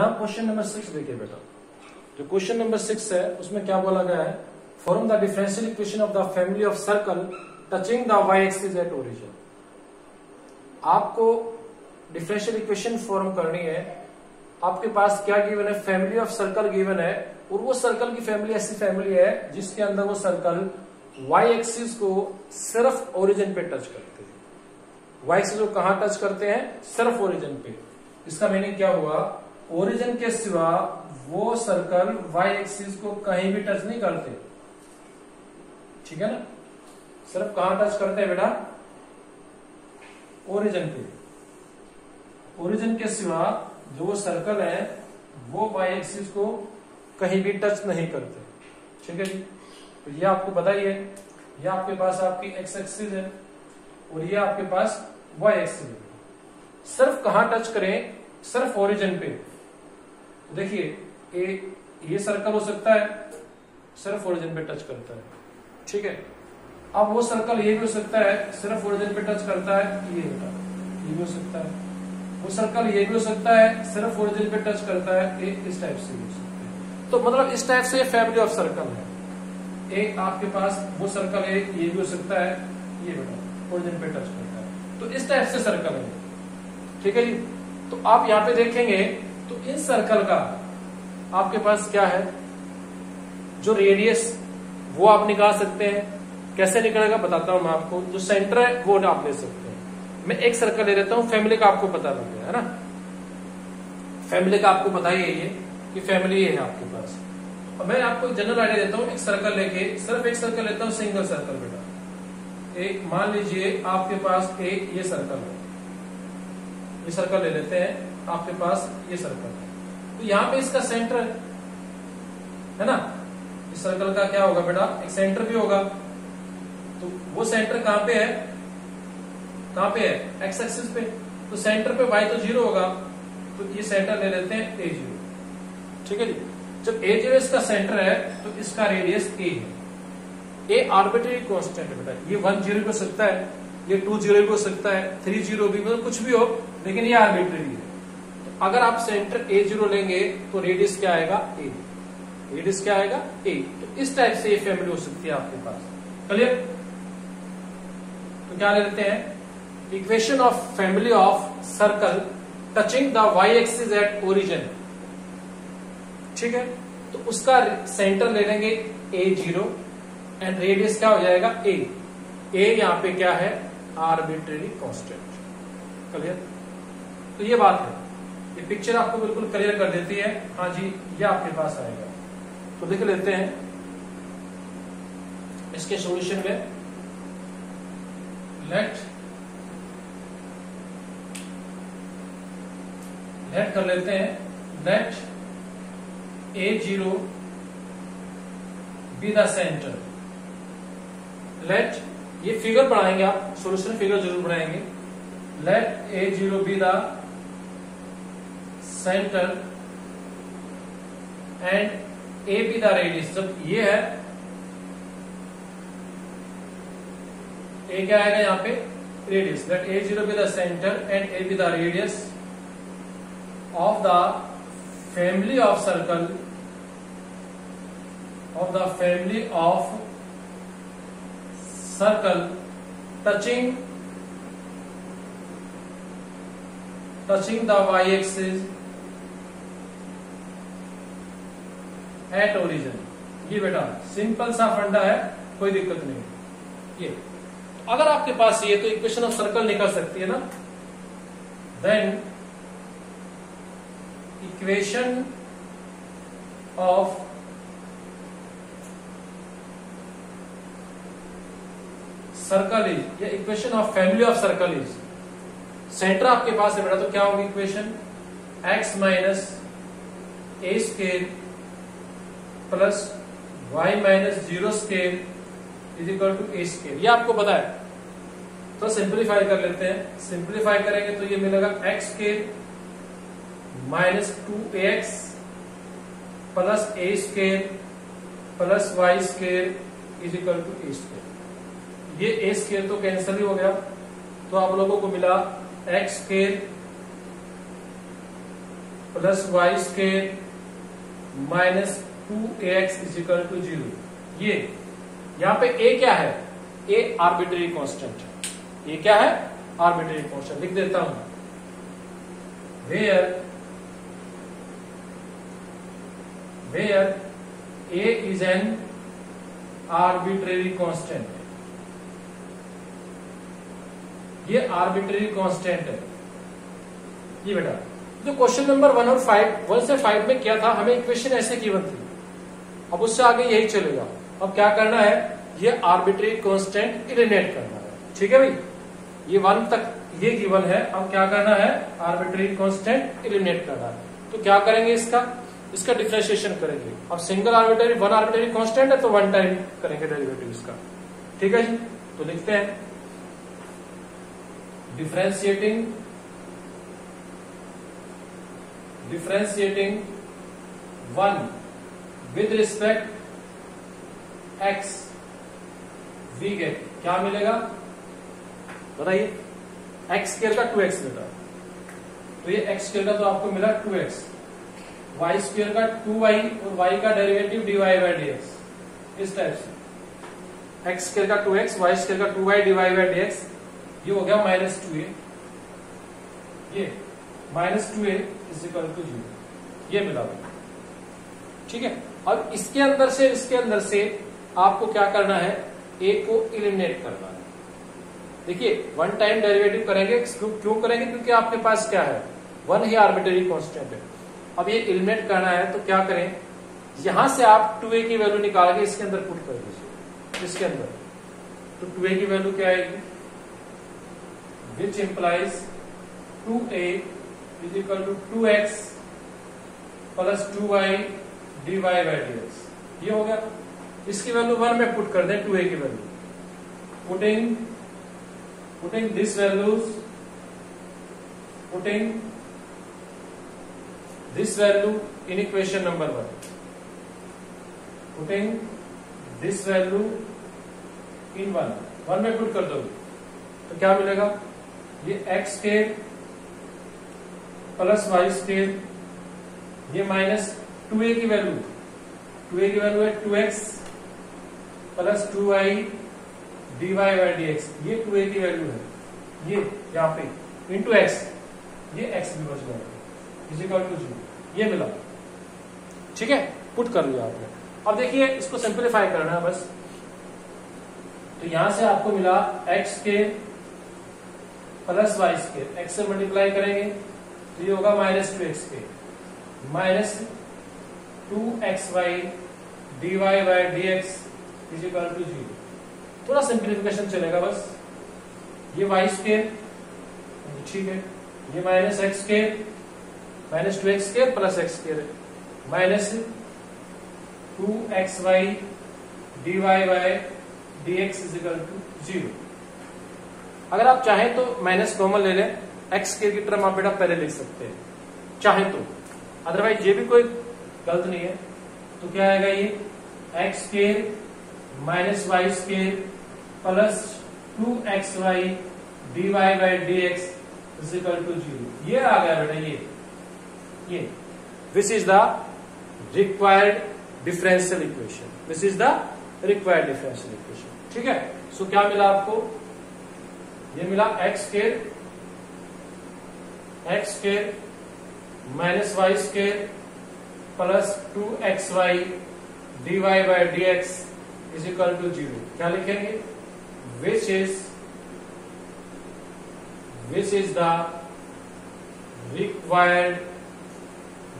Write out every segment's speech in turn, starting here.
Now question number six देखिए बेटा। जो क्वेश्चन नंबर सिक्स है, उसमें क्या बोला गया है? Form the differential equation of the family of circle touching the y axis at origin आपको डिफरेंशियल इक्वेशन फॉर्म करनी है। आपके पास क्या गिवन है? फैमिली ऑफ़ सर्कल गिवन है। और वो सर्कल की फैमिली ऐसी फैमिली है, जिसके अंदर वो सर्कल वाई एक्सिस को सिर्फ़ ओरिजिन पे टच करते हैं। वाई एक्सिस को कहाँ टच करते हैं? सिर्फ़ ओरिजिन पे। इसका मीनिंग क्या हुआ? ओरिजिन के सिवा वो सर्कल वाई एक्सिस को कहीं भी टच नहीं करते। ठीक है ना? सिर्फ़ कहाँ टच करते हैं बेटा? ओरिजिन पे। ओरिजिन के सिवा जो सर्कल है, वो वाई एक्सिस को कहीं भी टच नहीं करते। ठीक है जी? तो ये आपको है ये आपके पास आपकी एक्स एक्सिस है और ये आपके पास वाई एक्सिस है। सिर्फ़ कहाँ टच करें? सिर्फ़ ओरिजिन पे। देखिए, ये सर्कल हो सकता है, सिर्फ़ ओरिजिन पे टच करता है। ठीक है? अब वो सर्कल ये भी हो सकता है, सिर्फ़ ओरिजिन पे टच करता है, ये होता ये भी हो सकता है। वो सर्कल ये भी हो सकता है, सिर्फ़ ओरिजिन पे टच करता है, ये इस टाइप से हो सकता है। तो मतलब इस टाइप से फैमिली ऑफ़ सर्कल है। एक आपके पास वो सर्कल है, ये भी हो सकता है, ये बेटा ओरिजिन पे टच करता है। तो इस टाइप से सर्कल है। ठीक है जी? तो आप यहाँ पे देखेंगे तो इस सर्कल का आपके पास क्या है? जो रेडियस वो आप निकाल सकते हैं। कैसे निकलेगा बताता हूँ मैं आपको। जो सेंटर है, वो आप ले सकते हैं। मैं एक सर्कल ले लेता हूँ फैमिली का आपको पता लग गया, है ना? फैमिली का आपको पता ही है ये, कि फैमिली है आपके पास। और मैं आपको जनरल आइडिया देता हूँ, एक सर्कल लेके, सिर्फ़ एक सर्कल लेता हूँ सिंगल सर्कल बेटा। एक, मान लीजिए आपके पास एक ये सर्कल है। ये सर्कल ले लेते हैं। आपके पास ये सर्कल है। तो यहाँ पे इसका सेंटर है ना? इस सर्कल का क्या होगा बेटा? एक सेंटर भी होगा। तो वो सेंटर कहाँ पे है? कहाँ पे है? एक्स एक्सिस पे। तो सेंटर पे वाई तो ज़ीरो होगा। तो ये सेंटर ले लेते हैं ए ज़ीरो ठीक है जी? जब ए ज़ीरो इसका सेंटर है तो इसका रेडियस ए है। ए आर्बिट्री कॉन्स्टेंट है बेटा। ये वन ज़ीरो भी हो सकता है, ये टू ज़ीरो भी हो सकता है थ्री ज़ीरो भी मतलब कुछ भी हो, लेकिन ये आर्बिट्री है। अगर आप सेंटर ए ज़ीरो लेंगे तो रेडियस क्या आएगा? ए रेडियस क्या आएगा? ए तो इस टाइप से ये फैमिली हो सकती है आपके पास। क्लियर तो क्या ले लेते हैं? Equation of family of circle touching the y axis at origin ठीक है? तो उसका सेंटर ले लेंगे ए ज़ीरो एंड रेडियस क्या हो जाएगा? ए ए यहाँ पे क्या है? आर्बिट्रेरी कॉन्स्टेंट क्लियर तो ये बात है। ये पिक्चर आपको बिल्कुल क्लियर कर देती है। हाँ जी, ये आपके पास आएगा। तो देख लेते हैं। इसके सॉल्यूशन में लेट लेट कर लेते हैं। Let a zero be the centre let ये फिगर बढ़ाएँगे आप। सोल्यूशन फिगर ज़रूर बढ़ाएँगे let a zero be the centre and a be the radius जब ये है ए क्या आएगा यहाँ पे? Radius let a zero be the centre and a be the radius of the family of circle of the family of circle touching touching the y axis at origin ये बेटा simple सा फंडा है, कोई दिक्कत नहीं। ये। अगर आपके पास ये तो इक्वेशन ऑफ़ सर्कल निकल सकती है ना? Then equation of circle is या equation of family of circle is centre आपके पास है बेटा तो क्या होगी equation x minus a square plus y minus zero square is equal to a square ये आपको पता है। तो सिंप्लीफाई कर लेते हैं। सिंप्लीफाई करेंगे तो ये मिलेगा x square minus two x plus a square plus y square is equal to a square ये ए स्केल तो कैंसिल ही हो गया। तो आप लोगों को मिला x square plus y square minus two a x is equal to zero ये, यहाँ पे ए क्या है? ए आर्बिट्री कांस्टेंट है ये क्या है? आर्बिट्री कांस्टेंट लिख देता हूँ। Where where a is an arbitrary constant ये आर्बिट्रेरी कांस्टेंट है। ये बेटा जो क्वेश्चन नंबर वन और फाइव वन से फाइव में क्या था? हमें इक्वेशन ऐसे गिवन थी अब उससे आगे यही चलेगा। अब क्या करना है? ये आर्बिट्री कॉन्स्टेंट इलिनेट करना है। ठीक है भाई? ये वन तक, ये गिवन है। अब क्या करना है? आर्बिट्री कॉन्स्टेंट इलिनेट करना है। तो क्या करेंगे इसका? इसका डिफ्रेंशिएशन करेंगे। अब single arbitrary one arbitrary constant है तो वन टाइम करेंगे डेरिवेटिव इसका। ठीक है जी? तो लिखते हैं। Differentiating differentiating one with respect x we get क्या मिलेगा? बताइए। एक्स स्केयर का टू एक्स मिला तो ये एक्स स्केयर का तो आपको मिला टू एक्स वाई स्क्र का टू वाई और वाई का derivative dy by D x इस टाइप से। एक्स स्केयर का टू एक्स वाई स्केयर का 2y dy by D x ये हो गया माइनस टू ए ये minus two a is equal to zero ये मिला। ठीक है? अब इसके अंदर से, इसके अंदर से आपको क्या करना है? ए को इलिमिनेट करना है। देखिए वन टाइम डेरिवेटिव करेंगे क्यों करेंगे? क्योंकि आपके पास क्या है? वन ही आर्बिटरी कॉन्स्टेंट है। अब ये इलिमिनेट करना है तो क्या करें? यहाँ से आप टू ए की वैल्यू निकाल के इसके अंदर पुट कर दीजिए। इसके अंदर। तो टू ए की वैल्यू क्या आएगी? Which implies two a is equal to two x plus two y d y by d x ये हो गया। इसकी वैल्यू वन में पुट कर दें टू ए की value putting putting this values putting this value in equation number one putting this value in one one में put कर दो तो क्या मिलेगा? ये एक्स के प्लस वाई स्केल ये माइनस टू ए की वैल्यू टू ए की वैल्यू है two x plus two y d y by d x ये टू ए की वैल्यू है। ये यहाँ पे इंटू एक्स ये एक्स भी बच गया। इजिकल टू ज़ीरो ये मिला। ठीक है? पुट कर लिया आपने। अब देखिए, इसको सिंप्लीफाई करना है बस। तो यहाँ से आपको मिला एक्स के प्लस वाई स्केल एक्स से मल्टीप्लाई करेंगे तो ये होगा माइनस टू एक्स के। Minus two x y d y by d x is equal to zero थोड़ा सिंप्लीफिकेशन चलेगा बस। ये वाई स्केयर ठीक है। ये माइनस एक्स के माइनस टू एक्स के प्लस एक्स के minus two x y d y by d x is equal to zero अगर आप चाहें तो माइनस कॉमन ले लें। एक्स के की टर्म आप बेटा पहले लिख सकते हैं। चाहे तो। अदरवाइज़ ये भी कोई गलत नहीं है। तो क्या आएगा ये? एक्स के minus y square plus two x y d y by d x is equal to zero ये आ गया बेटा, ये। ये। This is the required differential equation this is the required differential equation ठीक है? सो क्या मिला आपको? ये मिला x square x square minus y square plus two x y d y by d x is equal to zero क्या लिखेंगे? Which is which is the required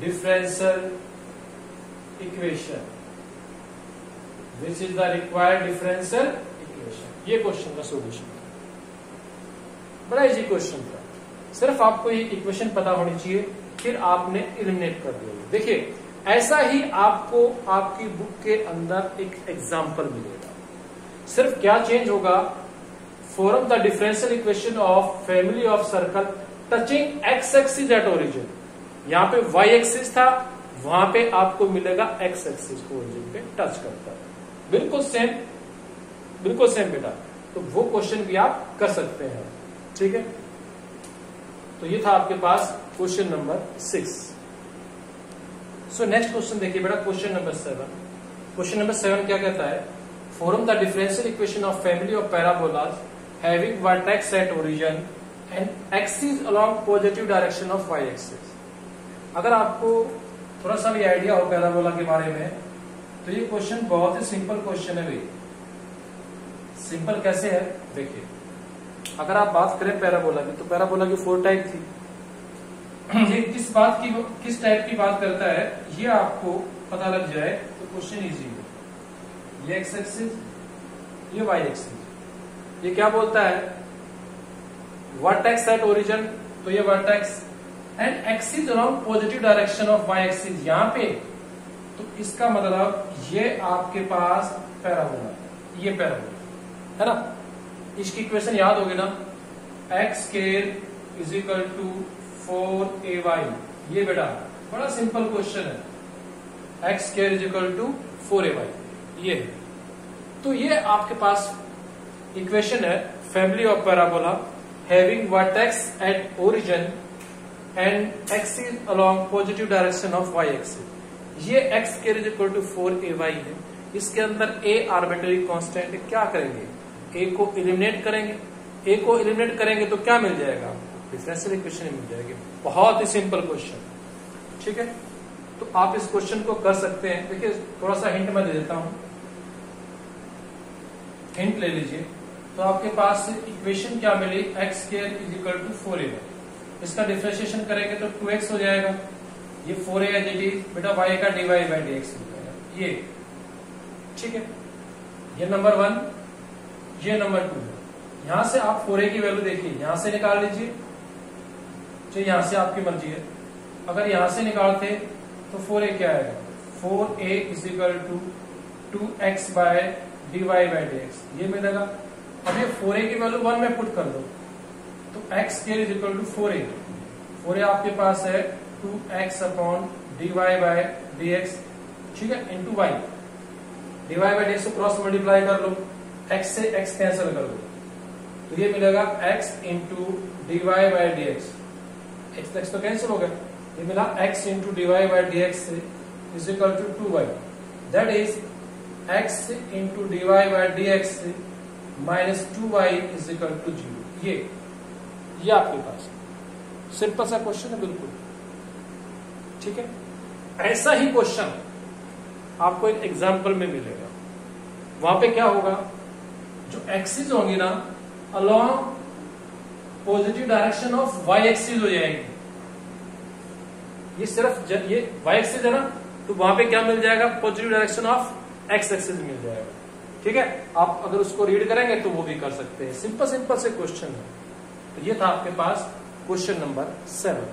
differential equation which is the required differential equation ये question का solution बड़ा easy question था। सिर्फ़ आपको ये equation पता होनी चाहिए, फिर आपने इलिमिनेट कर दिया। देखिए ऐसा ही आपको आपकी बुक के अंदर एक एग्ज़ाम्पल मिलेगा। सिर्फ़ क्या चेंज होगा? Form the differential equation of family of circle touching x axis at origin यहाँ पे वाई एक्सिस था, वहाँ पे आपको मिलेगा एक्स एक्सिस को ओरिजिन पे टच करता है बिल्कुल सेम बिल्कुल सेम बेटा। तो वो क्वेश्चन भी आप कर सकते हैं। ठीक है? तो ये था आपके पास question number six so next question देखिए, बेटा question number seven question number seven क्या कहता है? Form the differential equation of family of parabolas having vertex at origin and axis along positive direction of y axis अगर आपको थोड़ा सा भी आइडिया हो पैराबोला के बारे में तो ये क्वेश्चन बहुत ही सिंपल क्वेश्चन है भाई। सिंपल कैसे है? देखिए, अगर आप बात करें पैराबोला की तो पैराबोला की फोर टाइप थी। ये किस बात की किस टाइप की बात करता है, ये आपको पता लग जाए तो क्वेश्चन इजी है। ये एक्स एक्सिस ये वाई एक्सिस ये क्या बोलता है? वर्टेक्स एट ओरिजिन तो ये vertex and axis around positive direction of y axis यहाँ पे। तो इसका मतलब ये आपके पास पैराबोला ये पैराबोला है। ना? इसकी इक्वेशन याद होगी ना? X square is equal to four a y ये बेटा, बड़ा सिंपल क्वेश्चन है. X square is equal to four a y ये. तो ये आपके पास इक्वेशन है family of parabola having vertex at origin and axis along positive direction of y axis ये x square is equal to four a y है. इसके अंदर ए आर्बिटरी कांस्टेंट क्या करेंगे? ए को इलिमिनेट करेंगे. ए को इलिमिनेट करेंगे तो क्या मिल जाएगा? डिफरेंशियल इक्वेशन मिल जाएगी। बहुत ही सिंपल क्वेश्चन ठीक है? तो आप इस क्वेश्चन को कर सकते हैं। देखिए थोड़ा सा हिंट मैं दे देता हूँ। हिंट ले लीजिए। तो आपके पास इक्वेशन क्या मिली? X square is equal to four a इसका डिफ्रेंशिएशन करेंगे तो टू एक्स हो जाएगा। ये फोर ए डी बेटा वाई का d y by d x हो जाएगा। ये। ठीक है? ये नंबर वन ये नंबर टू यहाँ से आप फोर ए की वैल्यू देखिए। यहाँ से निकाल लीजिए। तो यहाँ से आपकी मर्ज़ी है। अगर यहाँ से निकालते तो फोर ए क्या आएगा? Four a is equal to two x by d y by d x ये मिलेगा अब ये फोर ए की वैल्यू वन में पुट कर दो। तो x square is equal to four a four a आपके पास है two x upon d y by d x ठीक है? Into y d y by d x को क्रॉस मल्टीप्लाई कर लो। एक्स से एक्स कैंसिल कर दो तो ये मिलेगा x into d y by d x x x तो कैंसिल हो गया ये मिला x into d y by d x is equal to two y that is x into d y by d x minus two y is equal to zero ये ये आपके पास simple सा question है बिल्कुल ठीक है ऐसा ही क्वेश्चन आपको एक एग्ज़ाम्पल में मिलेगा वहाँ पे क्या होगा जो एक्सिस होंगी ना along positive direction of y axis हो जाएगी ये सिर्फ़ ये वाई एक्सिस है ना तो वहाँ पे क्या मिल जाएगा? Positive direction of x axis मिल जाएगा। ठीक है? आप अगर उसको रीड करेंगे तो वो भी कर सकते हैं। सिंपल सिंपल से क्वेश्चन है। तो ये था आपके पास क्वेश्चन नंबर सेवन